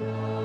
Lord.